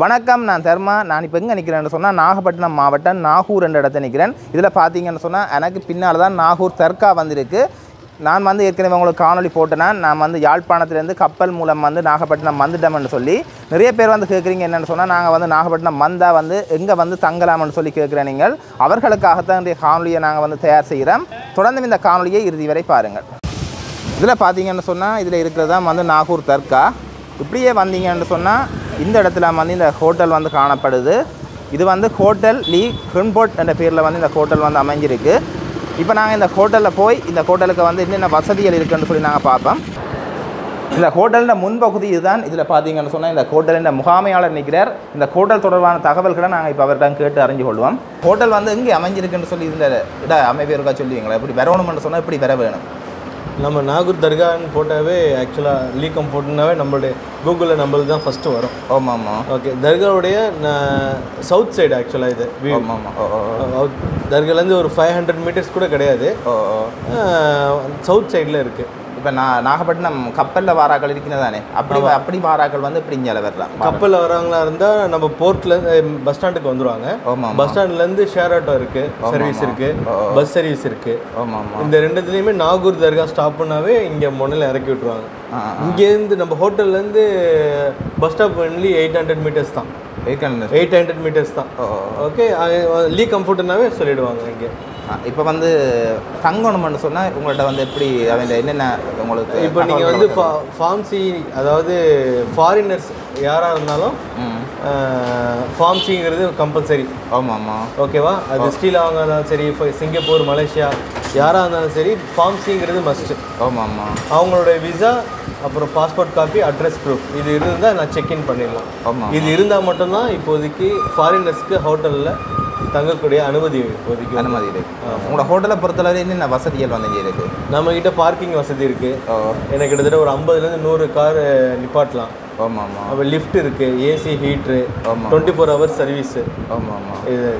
வணக்கம் நான் தர்மா. நான் இப்போ எங்கே நிற்கிறேன்னு சொன்னால் நாகப்பட்டினம் மாவட்டம் நாகூர் என்ற இடத்த நிற்கிறேன் இதில் பார்த்தீங்கன்னு சொன்னால் எனக்கு பின்னால் தான் நாகூர் தர்கா வந்திருக்கு. நான் வந்து ஏற்கனவே உங்களுக்கு காணொலி போட்டேன்னா நான் வந்து யாழ்ப்பாணத்துலேருந்து கப்பல் மூலம் வந்து நாகப்பட்டினம் வந்துட்டோம்னு சொல்லி நிறைய பேர் வந்து கேட்குறீங்க என்னென்னு சொன்னால் நாங்கள் வந்து நாகப்பட்டினம் வந்தால் வந்து எங்கே வந்து தங்கலாம்னு சொல்லி கேட்குறேன் நீங்கள். அவர்களுக்காகத்தான் இந்த காணொலியை நாங்கள் வந்து தயார் செய்கிறோம் தொடர்ந்து இந்த காணொலியை இறுதி வரை பாருங்கள். இதில் பார்த்தீங்கன்னு சொன்னால் இதில் இருக்கிறது தான் வந்து நாகூர் தர்கா. இப்படியே வந்தீங்கன்னு சொன்னால் இந்த இடத்துல வந்து இந்த ஹோட்டல் வந்து காணப்படுது. இது வந்து ஹோட்டல் லீ ஹென்போர்ட் என்ற பேரில் வந்து இந்த ஹோட்டல் வந்து அமைஞ்சிருக்கு. இப்போ நாங்கள் இந்த ஹோட்டலில் போய் இந்த ஹோட்டலுக்கு வந்து என்னென்ன வசதிகள் இருக்குன்னு சொல்லி நாங்கள் பார்ப்போம். இந்த ஹோட்டலின் முன்பகுதி இதுதான். இதில் பார்த்தீங்கன்னு சொன்னால் இந்த ஹோட்டலின் முகாமையாளர் நிற்கிறார். இந்த ஹோட்டல் தொடர்பான தகவல்களை நாங்கள் இப்போ அவர்கிட்ட கேட்டு அறிஞ்சு கொள்வோம். ஹோட்டல் வந்து இங்கே அமைஞ்சிருக்குன்னு சொல்லி இதில் இட அமைப்பு இருக்கா சொல்லுவீங்களா? இப்படி வரணும்னு சொன்னால் இப்படி வர வேணும். நம்ம நாகூர் தர்கான்னு போட்டாவே ஆக்சுவலாக லீ கம்ஃபோர்ட்னாவே நம்மளுடைய கூகுளில் நம்மளுக்கு தான் ஃபஸ்ட்டு வரும். ஆமாம். ஆமாம் ஓகே தர்காவுடைய சவுத் சைடு ஆக்சுவலாக இது. ஆமாம். ஆமாம் தர்காலேருந்து ஒரு ஃபைவ் ஹண்ட்ரட் மீட்டர்ஸ் கூட கிடையாது. சவுத் சைடில் இருக்குது இப்போ நான் நாகப்பட்டினம் கப்பலில் வாராக்கள் இருக்கிறதானே அப்படி அப்படி வாராக்கள் வந்து இப்படி இங்கே வரலாம் கப்பலில் வரவங்களா இருந்தால் நம்ம போர்ட்லேருந்து பஸ் ஸ்டாண்டுக்கு வந்துருவாங்க. ஆமாம் பஸ் ஸ்டாண்ட்லேருந்து ஷேர் ஆட்டோ இருக்குது சர்வீஸ் இருக்குது பஸ் சர்வீஸ் இருக்குது ஆமாம் இந்த ரெண்டுத்துலேயுமே நாகூர் தர்கா ஸ்டாப்னாவே இங்கே முன்னில் இறக்கி விட்ருவாங்க ஆ, இங்கேருந்து நம்ம ஹோட்டல்லேருந்து bus stop only eight hundred metres தான். ஏற்கனவே எயிட் ஹண்ட்ரட் மீட்டர்ஸ் தான். ஓகே லீ கம்ஃபர்ட்னாவே சொல்லிடுவாங்க இங்கே. இப்போ வந்து தங்கணும்னு சொன்னால் உங்கள்கிட்ட வந்து எப்படி அவங்க என்னென்ன உங்களுக்கு இப்போ நீங்கள் வந்து ஃபார்ம்சி அதாவது ஃபாரினர்ஸ் யாராக இருந்தாலும் ஃபார்ம்சிங்கிறது கம்பல்சரி ஆமாம் ஆமாம் ஓகேவா? அது ஸ்ரீலங்கா இருந்தாலும் சரி இப்போ சிங்கப்பூர் மலேசியா யாராக இருந்தாலும் சரி ஃபார்ம்சிங்கிறது மஸ்ட்டு ஆமாம் ஆமாம் அவங்களோட விசா அப்புறம் பாஸ்போர்ட் காப்பி அட்ரஸ் ப்ரூஃப் இது இருந்தால் நான் செக்இன் பண்ணிடலாம். ஆமாம் இது இருந்தால் மட்டும்தான் இப்போதைக்கு ஃபாரினர்ஸ்க்கு ஹோட்டலில் தங்கக்கூடிய அனுமதி இப்போதைக்கு வந்து. அனுமதி இருக்கு. உங்களோட ஹோட்டலை பொறுத்தளவு என்னென்ன வசதிகள் வந்து இருக்குது நம்மக்கிட்ட பார்க்கிங் வசதி இருக்குது எனக்கு கிட்டத்தட்ட ஒரு ஐம்பதுலேருந்து நூறு கார் நிப்பாட்டலாம். ஆமாம் ஆமாம் அப்போ லிஃப்ட் இருக்குது ஏசி ஹீட்ரு ஆமாம். டுவெண்ட்டி ஃபோர் ஹவர்ஸ் சர்வீஸு ஆமாம் ஆமாம் இது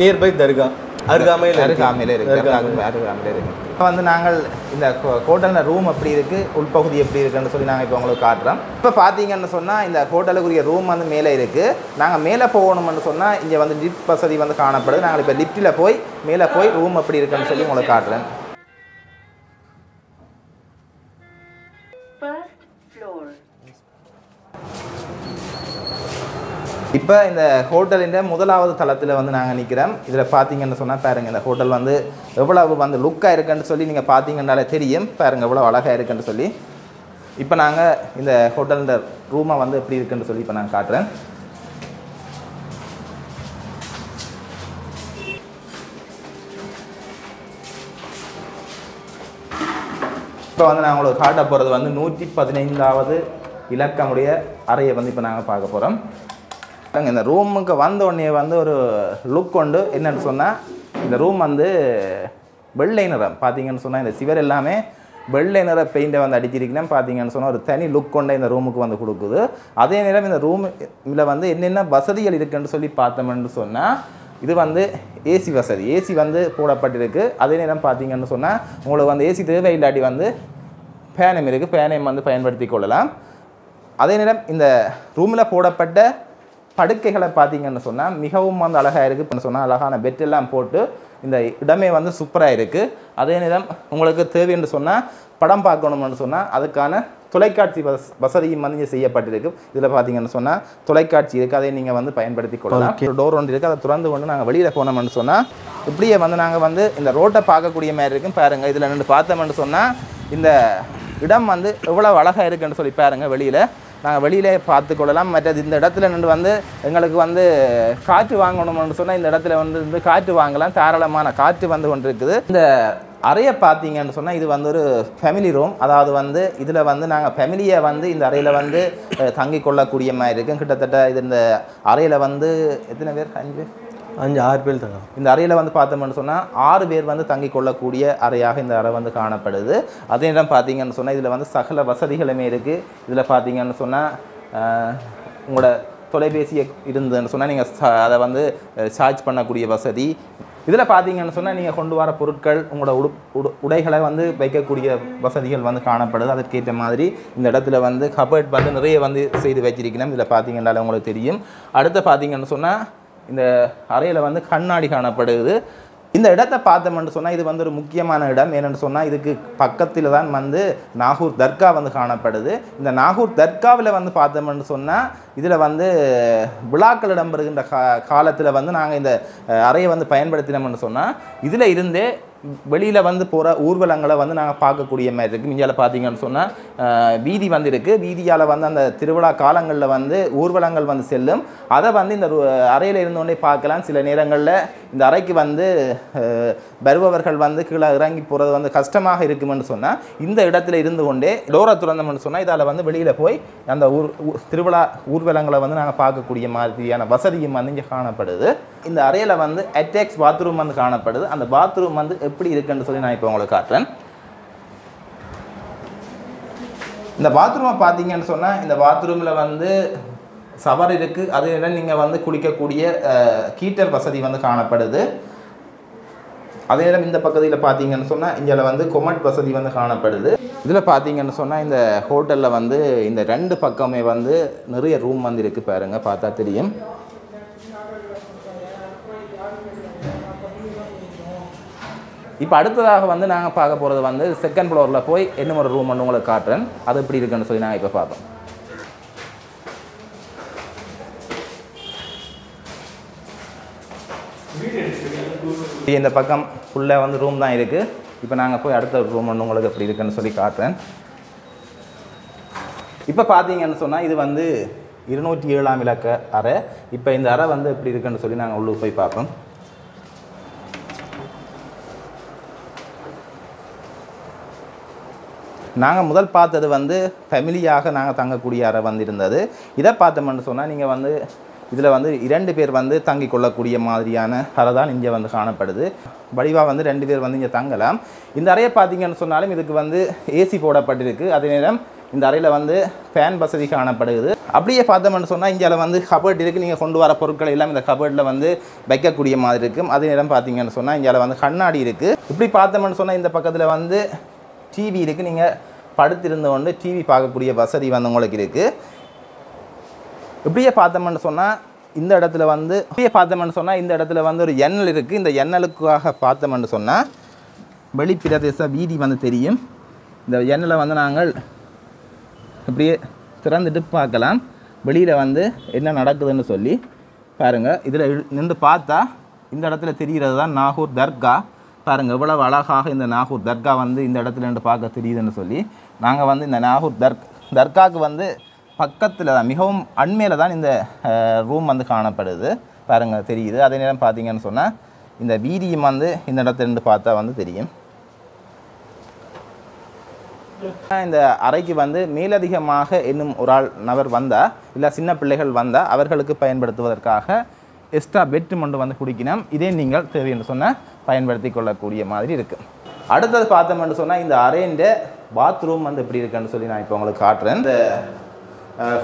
நியர்பை தர்கா. அருகாமையில். அருகாமையில் இருக்கு. அருகாமையில். அருகாமையில் இருக்கு. இப்போ வந்து நாங்கள் இந்த ஹோட்டலில் ரூம் எப்படி இருக்குது உள்பகுதி எப்படி இருக்குன்னு சொல்லி நாங்கள் இப்போ உங்களுக்கு காட்டுறோம். இப்போ பார்த்தீங்கன்னு சொன்னால் இந்த ஹோட்டலுக்குரிய ரூம் வந்து மேலே இருக்குது நாங்கள் மேலே போகணும்னு சொன்னால் இங்கே வந்து லிஃப்ட் வசதி வந்து காணப்படுது. நாங்கள் இப்போ லிஃப்ட்டில் போய் மேலே போய் ரூம் எப்படி இருக்குன்னு சொல்லி உங்களுக்கு காட்டுறேன். இப்போ இந்த ஹோட்டலின் முதலாவது தளத்தில் வந்து நாங்கள் நிற்கிறோம் இதில் பார்த்தீங்கன்னு சொன்னால் பாருங்கள் இந்த ஹோட்டல் வந்து எவ்வளவு வந்து லுக்காக இருக்குன்னு சொல்லி நீங்கள் பார்த்தீங்கன்னாலே தெரியும். பாருங்கள் எவ்வளோ அழகாக இருக்குன்னு சொல்லி. இப்போ நாங்கள் இந்த ஹோட்டலின் ரூமை வந்து எப்படி இருக்குன்னு சொல்லி இப்போ நான் காட்டுறேன். இப்போ வந்து நான் உங்களுக்கு காட்ட போகிறது வந்து நூற்றி பதினைந்தாவது இலக்கமுடைய அறையை வந்து இப்போ நாங்கள் பார்க்க போகிறோம் பாருங்க, இந்த ரூமுக்கு வந்த உடனே வந்து ஒரு லுக் கொண்டு என்னன்னு சொன்னால் இந்த ரூம் வந்து வெள்ளை நிறம் பார்த்தீங்கன்னு சொன்னால் இந்த சிவர் எல்லாமே வெள்ளை நிற பெயிண்டை வந்து அடிச்சிருக்கணும் பார்த்தீங்கன்னு சொன்னால் ஒரு தனி லுக் கொண்ட இந்த ரூமுக்கு வந்து கொடுக்குது. அதே நேரம் இந்த ரூமில் வந்து என்னென்ன வசதிகள் இருக்குன்னு சொல்லி பார்த்தோம்னு சொன்னால் இது வந்து ஏசி வசதி. ஏசி வந்து போடப்பட்டிருக்கு. அதே நேரம் பார்த்தீங்கன்னு சொன்னால் உங்களுக்கு வந்து ஏசி தேவையில்லாட்டி வந்து ஃபேனம் இருக்குது ஃபேனையும் வந்து பயன்படுத்தி கொள்ளலாம். அதே நேரம் இந்த ரூமில் போடப்பட்ட படுக்கைகளை பார்த்தீங்கன்னு சொன்னால் மிகவும் வந்து அழகாக இருக்குது. சொன்னால் அழகான பெட் எல்லாம் போட்டு இந்த இடமே வந்து சூப்பராக இருக்குது அதே நேரம் உங்களுக்கு தேவைன்னு சொன்னால் படம் பார்க்கணும்னு சொன்னால் அதுக்கான தொலைக்காட்சி வச வசதியும் வந்து செய்யப்பட்டிருக்கு. இதில் பார்த்தீங்கன்னு சொன்னால் தொலைக்காட்சி இருக்குது அதை நீங்கள் வந்து பயன்படுத்தி கொள்ளலாம். டோர் ஒன்று இருக்குது அதை திறந்து கொண்டு நாங்கள் வெளியில் போனோம்னு சொன்னால் இப்படியே வந்து நாங்கள் வந்து இந்த ரோட்டை பார்க்கக்கூடிய மாதிரி இருக்கும். பாருங்கள் இதில் நின்று பார்த்தோம்னு சொன்னால் இந்த இடம் வந்து எவ்வளோ அழகாக இருக்குன்னு சொல்லி பாருங்கள் வெளியில். நாங்கள் வெளியிலே பார்த்துக்கொள்ளலாம். மற்றது இந்த இடத்துல நின்று வந்து எங்களுக்கு வந்து காற்று வாங்கணும்னு சொன்னால் இந்த இடத்துல வந்து இருந்து காற்று வாங்கலாம். தாராளமான காற்று வந்து கொண்டு இருக்குது இந்த அறையை பார்த்தீங்கன்னு சொன்னால் இது வந்து ஒரு ஃபேமிலி ரூம் அதாவது வந்து இதில் வந்து நாங்கள் ஃபேமிலியை வந்து இந்த அறையில் வந்து தங்கி கொள்ளக்கூடிய மாதிரி இருக்கும். கிட்டத்தட்ட இது இந்த அறையில் வந்து எத்தனை பேர்? அஞ்சு பேர்? அஞ்சு ஆறு பேர் தங்கலாம் இந்த அறையில் வந்து பார்த்தோம்னு சொன்னால் ஆறு பேர் வந்து தங்கி கொள்ளக்கூடிய அறையாக இந்த அறை வந்து காணப்படுது. அதே நேரம் பார்த்தீங்கன்னு சொன்னால் இதில் வந்து சகல வசதிகளுமே இருக்குது இதில் பார்த்தீங்கன்னு சொன்னால் உங்களோட தொலைபேசி இருந்ததுன்னு சொன்னால் நீங்கள் அதை வந்து சார்ஜ் பண்ணக்கூடிய வசதி. இதில் பார்த்தீங்கன்னு சொன்னால் நீங்கள் கொண்டு வர பொருட்கள் உங்களோட உடு உடு உடைகளை வந்து வைக்கக்கூடிய வசதிகள் வந்து காணப்படுது. அதற்கேற்ற மாதிரி இந்த இடத்துல வந்து கபர்ட் வந்து நிறைய வந்து செய்து வச்சிருக்கணும் இதில் பார்த்தீங்கன்னால உங்களுக்கு தெரியும். அடுத்து பார்த்தீங்கன்னு சொன்னால் இந்த அறையில் வந்து கண்ணாடி காணப்படுது. இந்த இடத்தை பார்த்தோம்னு சொன்னால் இது வந்து ஒரு முக்கியமான இடம். என்னென்னு சொன்னால் இதுக்கு பக்கத்தில் தான் வந்து நாகூர் தர்கா வந்து காணப்படுது. இந்த நாகூர் தர்காவில் வந்து பார்த்தோம்னு சொன்னால் இதில் வந்து விழாக்கள் இடம்பெறுகின்ற கா காலத்தில் வந்து நாங்கள் இந்த அறையை வந்து பயன்படுத்தினோம்னு சொன்னால் இதில் இருந்தே வெளியில் வந்து போகிற ஊர்வலங்களை வந்து நாங்கள் பார்க்கக்கூடிய மாதிரி இருக்குது மிஞ்சால் பார்த்தீங்கன்னு சொன்னால் வீதி வந்து இருக்குது வீதியால் வந்து அந்த திருவிழா காலங்களில் வந்து ஊர்வலங்கள் வந்து செல்லும். அதை வந்து இந்த அறையில் இருந்தோடனே பார்க்கலாம். சில நேரங்களில் இந்த அறைக்கு வந்து வருபவர்கள் வந்து கீழே இறங்கி போகிறது வந்து கஷ்டமாக இருக்குமென்னு சொன்னால் இந்த இடத்துல இருந்து கொண்டே டோரை திறந்தோம்னு சொன்னால் இதால் வந்து வெளியில் போய் அந்த ஊர் திருவிழா ஊர்வலங்களை வந்து நாங்கள் பார்க்கக்கூடிய மாதிரியான வசதியும் வந்து இங்கே காணப்படுது. இந்த அறையில் வந்து அட்டாக்ஸ் பாத்ரூம் வந்து காணப்படுது. அந்த பாத்ரூம் வந்து எப்படி இருக்குன்னு சொல்லி நான் இப்போ உங்களுக்கு காட்டுறேன். இந்த பாத்ரூமை பார்த்தீங்கன்னு சொன்னால் இந்த பாத்ரூமில் வந்து சவர் இருக்குது அது என்ன? நீங்கள் வந்து குளிக்கக்கூடிய கீட்டர் வசதி வந்து காணப்படுது. அதே நேரம் இந்த பக்கத்தில் பார்த்தீங்கன்னு சொன்னால் இங்கே வந்து கொமட் வசதி வந்து காணப்படுது. இதில் பார்த்தீங்கன்னு சொன்னால் இந்த ஹோட்டலில் வந்து இந்த ரெண்டு பக்கமே வந்து நிறைய ரூம் வந்து இருக்குது பாருங்கள் பார்த்தா தெரியும். இப்போ அடுத்ததாக வந்து நாங்கள் பார்க்க போகிறது வந்து செகண்ட் ஃப்ளோரில் போய் இன்னும் ஒரு ரூம் வந்து உங்களுக்கு காட்டுறேன். அது எப்படி இருக்குன்னு சொல்லி நாங்கள் இப்போ பார்ப்போம். இந்த பக்கம் ஃபுல்லாக வந்து ரூம் தான் இருக்குது இப்போ நாங்கள் போய் அடுத்த ரூம் ஒன்று உங்களுக்கு எப்படி இருக்குன்னு சொல்லி காட்டுறேன். இப்போ பார்த்தீங்கன்னு சொன்னால் இது வந்து இருநூற்றி ஏழாம் இலக்க அறை. இப்போ இந்த அறை வந்து எப்படி இருக்குன்னு சொல்லி நாங்கள் உள்ளே போய் பார்ப்போம். நாங்கள் முதல் பார்த்தது வந்து ஃபேமிலியாக நாங்கள் தங்கக்கூடிய அறை வந்திருந்தது. இதை பார்த்தோம்னு சொன்னால் நீங்கள் வந்து இதில் வந்து இரண்டு பேர் வந்து தங்கி கொள்ளக்கூடிய மாதிரியான அறை தான் இங்கே வந்து காணப்படுது. வடிவாக வந்து ரெண்டு பேர் வந்து இங்கே தங்கலாம். இந்த அறையை பார்த்தீங்கன்னு சொன்னாலும் இதுக்கு வந்து ஏசி போடப்பட்டிருக்கு. அதே நேரம் இந்த அறையில் வந்து ஃபேன் வசதி காணப்படுது அப்படியே பார்த்தோம்னு சொன்னால் இங்கே வந்து கபர்ட் இருக்குது நீங்கள் கொண்டு வர பொருட்கள் எல்லாம் இந்த கபர்டில் வந்து வைக்கக்கூடிய மாதிரி இருக்கும் அதே நேரம் பார்த்தீங்கன்னு சொன்னால் இங்கே வந்து கண்ணாடி இருக்குது இப்படி பார்த்தோம்னு சொன்னால் இந்த பக்கத்தில் வந்து டிவி இருக்குது நீங்கள் படுத்திருந்து கொண்டு டிவி பார்க்கக்கூடிய வசதி வந்து உங்களுக்கு இருக்குது இப்படியே பார்த்தோம்னு சொன்னால் இந்த இடத்துல வந்து இப்படியே பார்த்தோம்னு சொன்னால் இந்த இடத்துல வந்து ஒரு எண்ணல் இருக்குது இந்த எண்ணலுக்காக பார்த்தோம்னு சொன்னால் வெளிப்பிரதேச வீதி வந்து தெரியும். இந்த எண்ணலை வந்து நாங்கள் இப்படியே திறந்துட்டு பார்க்கலாம். வெளியில் வந்து என்ன நடக்குதுன்னு சொல்லி பாருங்கள் இதில் நின்று பார்த்தா இந்த இடத்துல தெரிகிறது தான் நாகூர் தர்கா. பாருங்கள் இவ்வளவு அழகாக இந்த நாகூர் தர்கா வந்து இந்த இடத்துல நின்று பார்க்க தெரியுதுன்னு சொல்லி நாங்கள் வந்து இந்த நாகூர் தர்க் தர்காவுக்கு வந்து பக்கத்தில் தான் மிகவும் அண்மையில் தான் இந்த ரூம் வந்து காணப்படுது. பாருங்கள் தெரியுது. அதே நேரம் பார்த்தீங்கன்னு சொன்னால் இந்த வீதியும் வந்து இந்த இடத்துல நின்று பார்த்தா வந்து தெரியும். இந்த அறைக்கு வந்து மேலதிகமாக இன்னும் ஒரு ஆள் நபர் வந்தால் இல்லை சின்ன பிள்ளைகள் வந்தால் அவர்களுக்கு பயன்படுத்துவதற்காக எக்ஸ்ட்ரா பெட்ரூம் ஒன்று வந்து குடிக்கணும். இதே நீங்கள் தேவை என்று சொன்னால் பயன்படுத்தி கொள்ளக்கூடிய மாதிரி இருக்குது அடுத்தது பார்த்தோம்னு சொன்னால் இந்த அறையின் பாத்ரூம் வந்து எப்படி இருக்குன்னு சொல்லி நான் இப்போ உங்களுக்கு காட்டுறேன். இந்த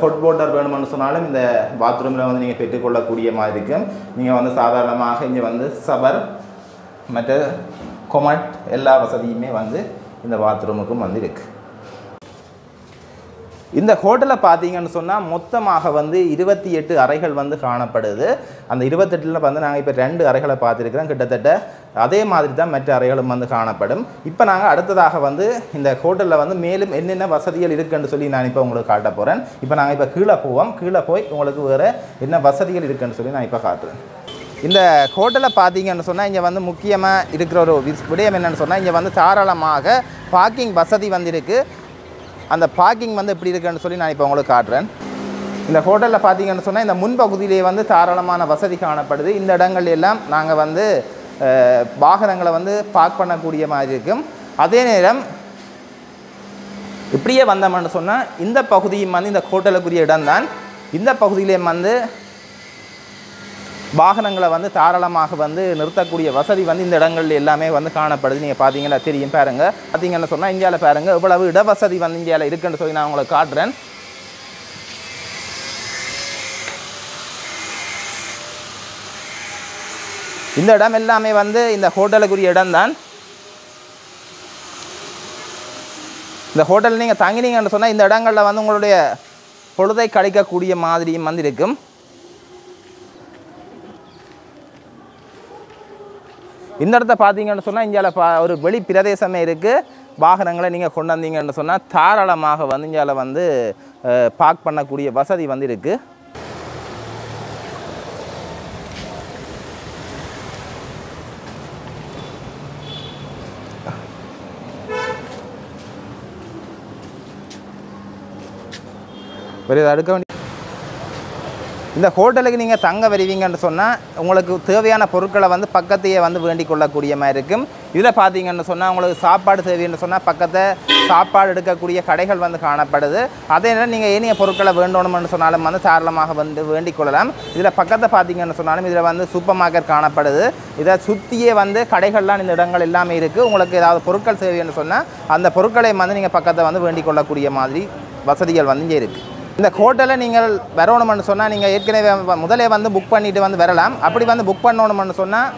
ஹொட் வாட்டர் வேணும்னு சொன்னாலும் இந்த பாத்ரூமில் வந்து நீங்கள் பெற்றுக்கொள்ளக்கூடிய மாதிரி இருக்கும் நீங்கள் வந்து சாதாரணமாக இங்கே வந்து சபர் மற்ற கொமட் எல்லா வசதியுமே வந்து இந்த பாத்ரூமுக்கும் வந்து இருக்குது இந்த ஹோட்டலில் பார்த்தீங்கன்னு சொன்னால் மொத்தமாக வந்து இருபத்தி எட்டு அறைகள் வந்து காணப்படுது. அந்த இருபத்தெட்டில் வந்து நாங்கள் இப்போ ரெண்டு அறைகளை பார்த்துருக்கிறோம் கிட்டத்தட்ட அதே மாதிரி தான் மற்ற அறைகளும் வந்து காணப்படும். இப்போ நாங்கள் அடுத்ததாக வந்து இந்த ஹோட்டலில் வந்து மேலும் என்னென்ன வசதிகள் இருக்குன்னு சொல்லி நான் இப்போ உங்களுக்கு காட்ட போகிறேன் இப்போ நாங்கள் இப்போ கீழே போவோம். கீழே போய் உங்களுக்கு வேறு என்ன வசதிகள் இருக்குன்னு சொல்லி நான் இப்போ காட்டுறேன். இந்த ஹோட்டலை பார்த்தீங்கன்னு சொன்னால் இங்கே வந்து முக்கியமாக இருக்கிற ஒரு வி- விடயம் என்னென்னு சொன்னால் இங்கே வந்து தாராளமாக பார்க்கிங் வசதி வந்திருக்கு அந்த பார்க்கிங் வந்து எப்படி இருக்குன்னு சொல்லி நான் இப்போ உங்களுக்கு காட்டுறேன். இந்த ஹோட்டலில் பார்த்தீங்கன்னு சொன்னால் இந்த முன்பகுதியிலேயே வந்து தாராளமான வசதி காணப்படுது. இந்த இடங்கள் எல்லாம் நாங்கள் வந்து வாகனங்களை வந்து பார்க் பண்ணக்கூடிய மாதிரி இருக்கும். அதே நேரம் இப்படியே வந்தோம்னு சொன்னால் இந்த பகுதியும் வந்து இந்த ஹோட்டலுக்குரிய இடம்தான். இந்த பகுதியிலேயும் வந்து வாகனங்களை வந்து தாராளமாக வந்து நிறுத்தக்கூடிய வசதி வந்து இந்த இடங்களில் எல்லாமே வந்து காணப்படுது. நீங்கள் பார்த்தீங்களா தெரியும் பாருங்க. பார்த்தீங்கன்னு சொன்னால் இந்தியாவில் பாருங்கள் இவ்வளவு இடவசதி வந்து இந்தியாவில் இருக்குன்னு சொல்லி நான் உங்களை காட்டுறேன். இந்த இடம் எல்லாமே வந்து இந்த ஹோட்டலுக்குரிய இடம்தான். இந்த ஹோட்டல் நீங்கள் தங்கினீங்கன்னு சொன்னால் இந்த இடங்களில் வந்து உங்களுடைய பொழுதை கழிக்கக்கூடிய மாதிரியும் வந்து இருக்கும். இந்த இடத்த பார்த்தீங்கன்னு சொன்னால் இந்தியாவில் பா ஒரு வெளி பிரதேசமே இருக்குது வாகனங்களை நீங்கள் கொண்டு வந்தீங்கன்னு சொன்னால் தாராளமாக வந்து இந்தியாவில் வந்து பார்க் பண்ணக்கூடிய வசதி வந்து இருக்குது பெரிய அடுக்க வேண்டிய இந்த ஹோட்டலுக்கு நீங்கள் தங்க வருவீங்கன்னு சொன்னால் உங்களுக்கு தேவையான பொருட்களை வந்து பக்கத்தையே வந்து வேண்டிக் கொள்ளக்கூடிய மாதிரி இருக்கும். இதில் பார்த்தீங்கன்னு சொன்னால் உங்களுக்கு சாப்பாடு தேவைன்னு சொன்னால் பக்கத்தை சாப்பாடு எடுக்கக்கூடிய கடைகள் வந்து காணப்படுது. அதே நேரம் நீங்கள் ஏனைய பொருட்களை வேண்டணும்னு சொன்னாலும் வந்து தாராளமாக வந்து வேண்டிக் கொள்ளலாம். இதில் பக்கத்தை பார்த்தீங்கன்னு சொன்னாலும் இதில் வந்து சூப்பர் மார்க்கெட் காணப்படுது. இதை சுற்றியே வந்து கடைகள்லாம் இந்த இடங்கள் எல்லாமே இருக்குது உங்களுக்கு ஏதாவது பொருட்கள் தேவைன்னு சொன்னால் அந்த பொருட்களை வந்து நீங்கள் பக்கத்தை வந்து வேண்டிக் கொள்ளக்கூடிய மாதிரி வசதிகள் வந்து இங்கே இருக்குது இந்த ஹோட்டலை நீங்கள் வரணும்னு சொன்னால் நீங்கள் ஏற்கனவே முதலே வந்து புக் பண்ணிவிட்டு வந்து வரலாம். அப்படி வந்து புக் பண்ணணும்னு சொன்னால்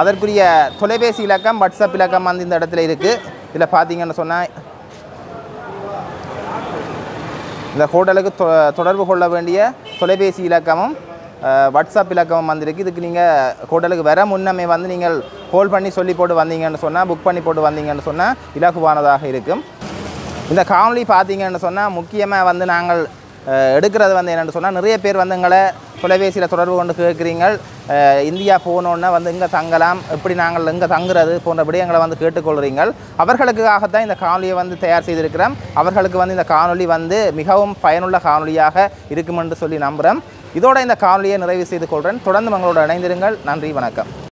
அதற்குரிய தொலைபேசி இலக்கம் வாட்ஸ்அப் இலக்கம் வந்து இந்த இடத்துல இருக்குது இதில் பார்த்தீங்கன்னு சொன்னால் இந்த ஹோட்டலுக்கு தொ தொடர்பு கொள்ள வேண்டிய தொலைபேசி இலக்கமும் வாட்ஸ்அப் இலக்கமும் வந்திருக்கு இதுக்கு நீங்கள் ஹோட்டலுக்கு வர முன்னமே வந்து நீங்கள் கால் பண்ணி சொல்லி போட்டு வந்தீங்கன்னு சொன்னால் புக் பண்ணி போட்டு வந்தீங்கன்னு சொன்னால் இலகுவானதாக இருக்கும். இந்த காணொலி பார்த்தீங்கன்னு சொன்னால் முக்கியமாக வந்து நாங்கள் எடுக்கிறது வந்து என்னென்னு சொன்னால் நிறைய பேர் வந்து எங்களை தொலைபேசியில் தொடர்பு கொண்டு கேட்குறீங்க இந்தியா போகணுன்னா வந்து இங்கே தங்கலாம் எப்படி நாங்கள் இங்கே தங்குறது போன்றபடி எங்களை வந்து கேட்டுக்கொள்கிறீங்க அவர்களுக்காகத்தான் இந்த காணொலியை வந்து தயார் செய்திருக்கிறோம். அவர்களுக்கு வந்து இந்த காணொலி வந்து மிகவும் பயனுள்ள காணொலியாக இருக்கும் என்று சொல்லி நம்புகிறோம். இதோட இந்த காணொலியை நிறைவு செய்து கொள்கிறேன். தொடர்ந்து உங்களோட இணைந்திருங்கள். நன்றி வணக்கம்.